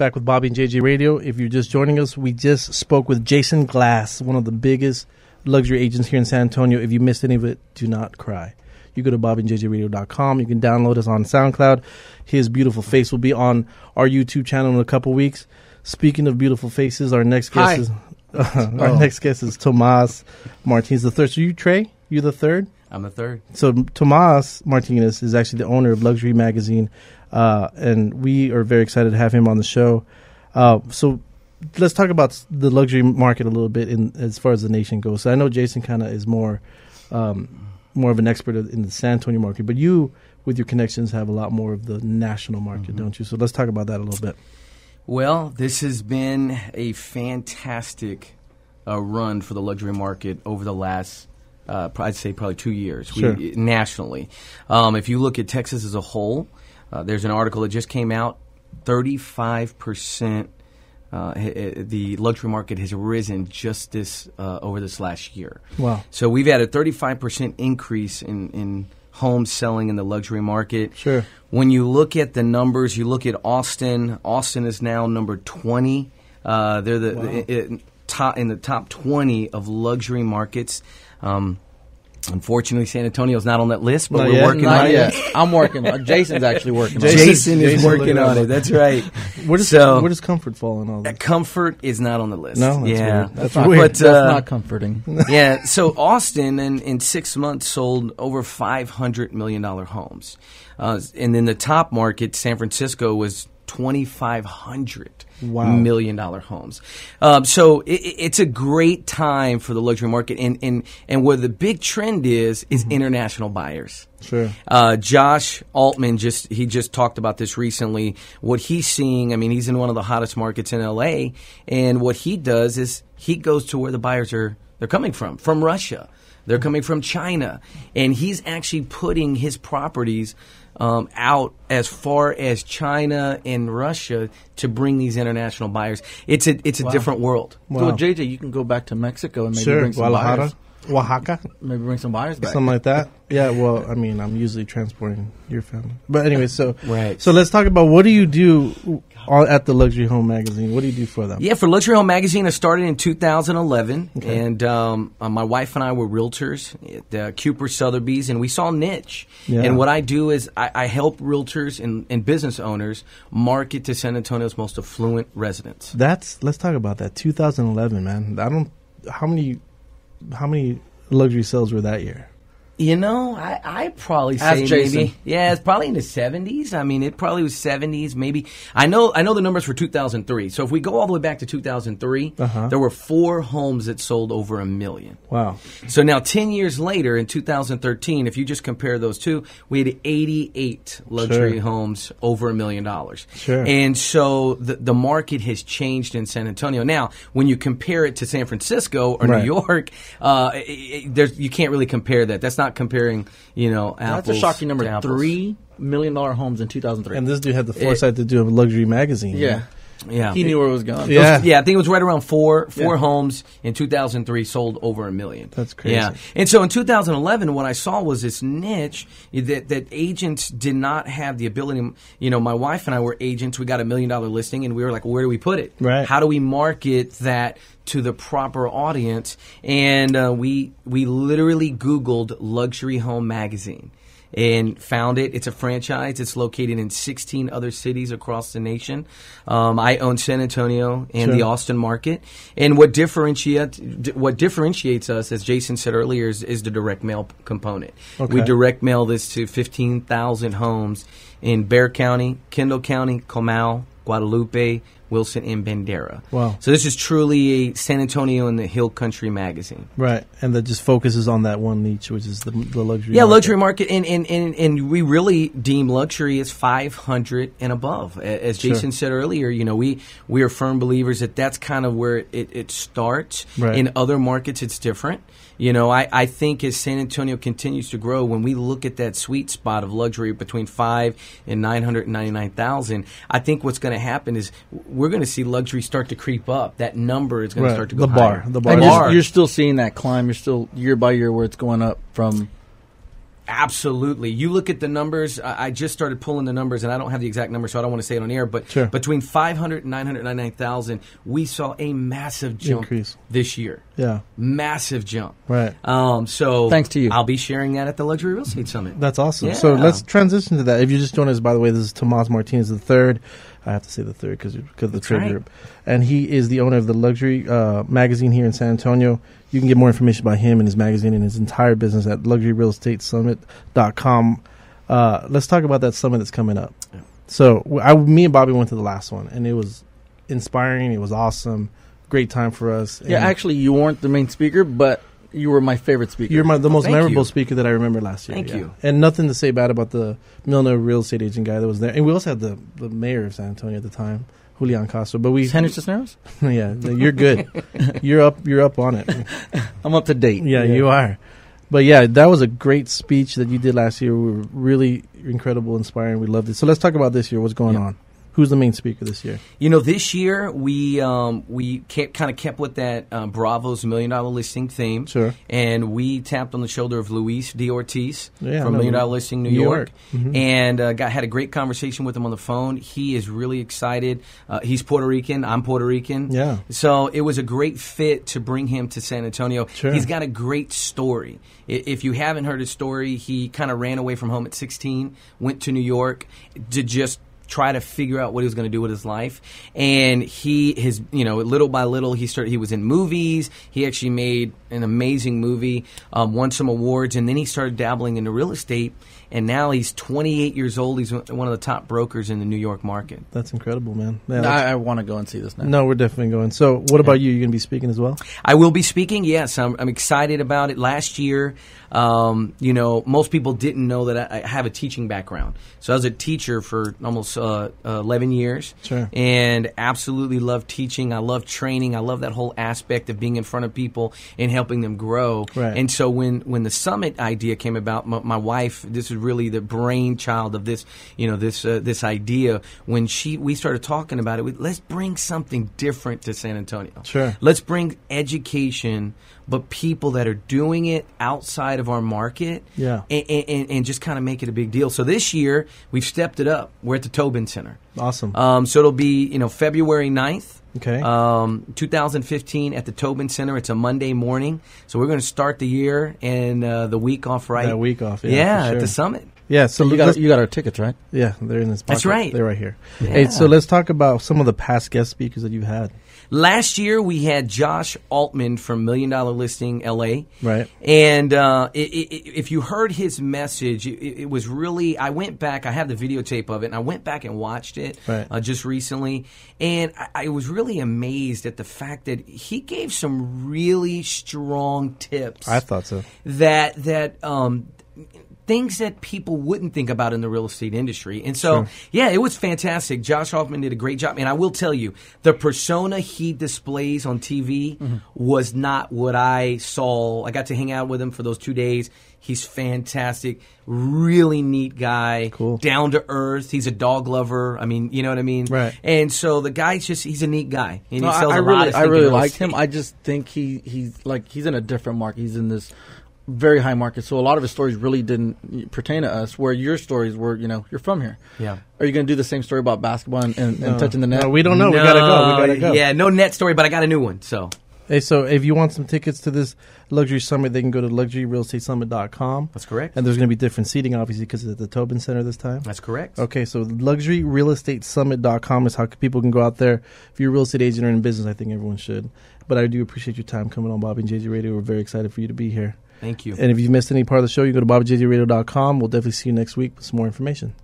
back with Bobby and JJ Radio. If you're just joining us, we just spoke with Jason Glass, one of the biggest luxury agents here in San Antonio. If you missed any of it, do not cry. You go to bobbyandjjradio.com. You can download us on SoundCloud. His beautiful face will be on our YouTube channel in a couple weeks. Speaking of beautiful faces, our next guest Hi. is our Oh. next guest is Tomas Martinez the third. So you Trey, you the third. I'm the third. So Tomas Martinez is actually the owner of Luxury Magazine, uh, and we are very excited to have him on the show. Uh, so let's talk about the luxury market a little bit in as far as the nation goes. So I know Jason kind of is more um, more of an expert in the San Antonio market, but you, with your connections, have a lot more of the national market, don't you? So let's talk about that a little bit. Well, this has been a fantastic uh, run for the luxury market over the last, uh, I'd say, probably two years Sure. we, nationally. Um, if you look at Texas as a whole, uh, there's an article that just came out 35%. Uh, the luxury market has risen just this uh, over this last year. Wow. So we've had a 35% increase in, in homes selling in the luxury market. Sure. When you look at the numbers, you look at Austin. Austin is now number 20. Uh, they're the, the- i- top in the top 20 of luxury markets. Um, unfortunately, San Antonio's not on that list, but Not we're yet? working Not on yet. it. I'm working. on Jason's actually working. on it. Jason- Jason, is Jason working on it. That's right. Where does So- where does comfort fall in all this? Comfort is not on the list. No, that's yeah, weird. That's Not- weird. But, That's uh, not comforting. yeah, so Austin in, in six months sold over five hundred million dollar homes, uh, and then the top market, San Francisco, was twenty five hundred Wow. million dollar homes. Um, so it, it- it's a great time for the luxury market, and and and where the big trend is is international buyers. Sure. Uh, Josh Altman just he just talked about this recently. What he's seeing, I mean, he's in one of the hottest markets in LA, and what he does is he goes to where the buyers are they're coming from, from Russia. They're coming from China, and he's actually putting his properties um, out as far as China and Russia to bring these international buyers. It's a it's a different world. Wow. So JJ, you can go back to Mexico and maybe sure. bring some Guadalajara, buyers. Oaxaca. Maybe bring some buyers back. something like that. Yeah, well, I mean, I'm usually transporting your family, but anyway, so Right. So let's talk about what do you do all at the Luxury Home Magazine? What do you do for them? Yeah, for Luxury Home Magazine, I started in 2011, and um, uh, my wife and I were realtors at uh, Kuper Sotheby's, and we saw niche. Yeah. And what I do is I, I help realtors and, and business owners market to San Antonio's most affluent residents. That's let's talk about that. 2011, man. I don't how many how many luxury sales were that year? You know, I I probably say maybe yeah, it's probably in the seventies. I mean, it probably was seventies, maybe. I know I know the numbers for two thousand three. So if we go all the way back to two thousand Uh-huh. there were four homes that sold over a million. Wow. So now, 10 years later, in 2013, if you just compare those two, we had 88 luxury Sure. homes over a million dollars. Sure. And so the, the market has changed in San Antonio. Now, when you compare it to San Francisco or Right. New York, uh, it, it, there's, you can't really compare that. That's not comparing, you know, apples That's a shocking number. Three million dollar homes in 2003. And this dude had the foresight to do a luxury magazine. yeah. Yeah. He knew where it was going. Yeah. Yeah, I think it was right around four four Yeah. homes in 2003 sold over a million. That's crazy. Yeah, and so in 2011, what I saw was this niche that that agents did not have the ability. You know, my wife and I were agents. We got a million dollar listing, and we were like, where do we put it? Right. How do we market that? To the proper audience, and uh, we we literally Googled luxury home magazine, and found it. It's a franchise. It's located in 16 other cities across the nation. Um, I own San Antonio and Sure. the Austin market. And what differentiate what differentiates us, as Jason said earlier, is, is the direct mail component. Okay. We direct mail this to 15,000 homes in Bexar County, Kendall County, Comal, Guadalupe, Wilson, and Bandera. Wow. So this is truly a San Antonio and the Hill Country magazine. Right. And that just focuses on that one niche, which is the, the luxury. Yeah, market. luxury market, and, and, and, and we really deem luxury as 500 and above. As Sure. Jason said earlier, you know, we, we are firm believers that that's kind of where it, it starts. Right. In other markets, it's different. You know, I, I think as San Antonio continues to grow, when we look at that sweet spot of luxury between five and 999,000, I think what's going to happen is we're going to see luxury start to creep up. That number is going Right. to start to go The bar. higher. The bar. And bar. you're, you're still seeing that climb. You're still year by year where it's going up from. Absolutely. You look at the numbers. I I just started pulling the numbers, and I don't have the exact number, so I don't want to say it on air. But Sure. between 500 and 999,000, we saw a massive jump Increase. this year. Yeah. Massive jump. Right. Um, so Thanks to you. I'll be sharing that at the Luxury Real Estate Summit. That's awesome. So let's transition to that. If you just joined us, by the way, this is Tomas Martinez the third. I have to say the third because because of the trade right. group, and he is the owner of the luxury uh, magazine here in San Antonio. You can get more information about him and his magazine and his entire business at luxuryrealestatesummit.com. Uh, let's talk about that summit that's coming up. Yeah. So I, me and Bobby went to the last one, and it was inspiring. It was awesome. Great time for us. Yeah, actually, you weren't the main speaker, but you were my favorite speaker. You're my, the most thank memorable you. speaker that I remember last year. Thank yeah. you. And nothing to say bad about the Milner real estate agent guy that was there. And we also had the, the mayor of San Antonio at the time, Julian Castro. But we, Henry Cisneros. yeah, you're good. you're up. You're up on it. I'm up to date. Yeah, you are. But yeah, that was a great speech that you did last year. We were really incredible, inspiring. We loved it. So let's talk about this year. What's going Yeah. on? Who's the main speaker this year? You know, this year we um, we kept, kind of kept with that uh, Bravo's Million Dollar Listing theme. Sure. And we tapped on the shoulder of Luis D. Ortiz Yeah, from. Million Dollar Listing New, New York, York. Mhm. and uh, got had a great conversation with him on the phone. He is really excited. Uh, he's Puerto Rican. I'm Puerto Rican. Yeah. So it was a great fit to bring him to San Antonio. Sure. He's got a great story. If you haven't heard his story, he kind of ran away from home at 16, went to New York to just try to figure out what he was going to do with his life. And he his you know little by little he started he was in movies. He actually made an amazing movie um, won some awards and then he started dabbling into real estate and now he's 28 years old he's one of the top brokers in the new york market That's incredible, man. Yeah, that's- I, I want to go and see this now. no, we're definitely going. So, what about you? You're going to be speaking as well? I will be speaking. Yes, I'm, I'm excited about it. Last year, um, you know, most people didn't know that I, I have a teaching background. So I was a teacher for almost uh, uh, 11 years, Sure. and absolutely love teaching. I love training. I love that whole aspect of being in front of people and helping them grow. Right. And so when when the summit idea came about, my, my wife, this is really the brainchild of this, you know, this uh, this idea. When she we started talking about it, we, let's bring something different to San Antonio. Sure. Let's bring education, but people that are doing it outside of our market. Yeah. And, and, and just kind of make it a big deal. So this year, we've stepped it up. We're at the Tobin Center. Awesome. Um, so it'll be, you know, February 9th. Okay. Um, 2015 at the Tobin Center. It's a Monday morning. So we're going to start the year and uh, the week off right. That week off, yeah, Yeah, for at the summit. yeah. So you got you got our tickets right. Yeah, they're in this. That's right. They're right here. Yeah. Hey, so let's talk about some of the past guest speakers that you've had. Last year we had Josh Altman from Million Dollar Listing LA. Right. And uh, i i i if you heard his message, it, it was really. I went back. I have the videotape of it, and I went back and watched it Right. uh, just recently, and I, I was really amazed at the fact that he gave some really strong tips I thought so. that that um, things that people wouldn't think about in the real estate industry. And so, Sure. yeah, it was fantastic. Josh Hoffman did a great job, and I will tell you, the persona he displays on TV Mm-hmm. was not what I saw. I got to hang out with him for those two days. He's fantastic, really neat guy, Cool. down to earth. He's a dog lover. I mean, you know what I mean, Right. And so the guy's just—he's a neat guy, and No, he I, sells I a lot really, of I really liked him. I just think he he's like he's in a different market. He's in this very high market, so a lot of his stories really didn't pertain to us. Where your stories were, you know, you're from here. Yeah. Are you going to do the same story about basketball and, and, and touching the net? No, we don't know. we gotta go. We gotta go. Yeah, no net story, but I got a new one. So Hey, so if you want some tickets to this luxury summit, they can go to luxuryrealestatesummit.com. that's correct. And there's going to be different seating, obviously, because it's at the Tobin Center this time. That's correct. Okay, so luxuryrealestatesummit.com is how people can go out there. If you're a real estate agent or in business, I think everyone should. But I do appreciate your time coming on Bobby and JJ Radio. We're very excited for you to be here. Thank you. And if you've missed any part of the show, you go to bobbyjjradio.com. We'll definitely see you next week with some more information.